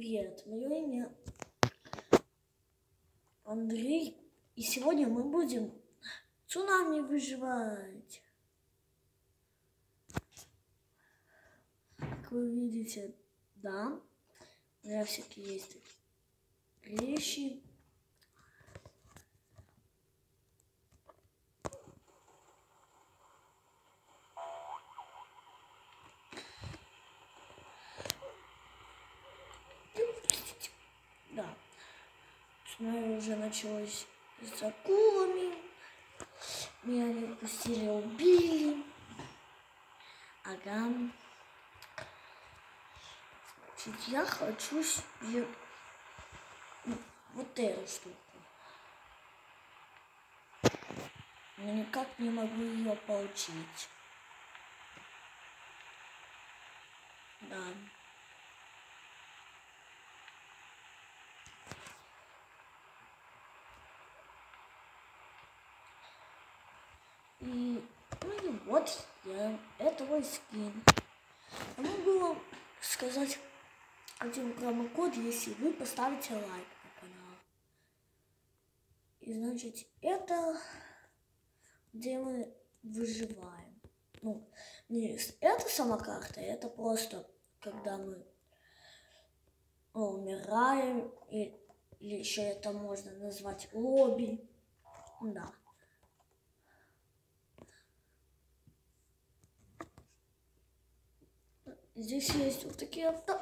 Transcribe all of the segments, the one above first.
Привет, мое имя Андрей, и сегодня мы будем цунами выживать. Как вы видите, да, у меня всякие есть вещи. Да. Цунами уже началось с акулами. Меня не пустили, убили. Ага. Значит, я хочу себе ну, вот эту штуку. Но никак не могу ее получить. Да. И, ну и вот я этого скин. Я могу вам сказать один промокод, если вы поставите лайк на канал. И значит, это где мы выживаем. Ну, не это сама карта, это просто когда мы ну, умираем, и, или еще это можно назвать лобби. Да. Здесь есть вот такие авто.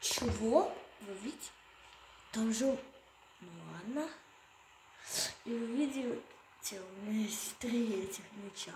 Чего? Вы видите? Там же... Ну ладно. И вы видите, у меня есть три этих меча.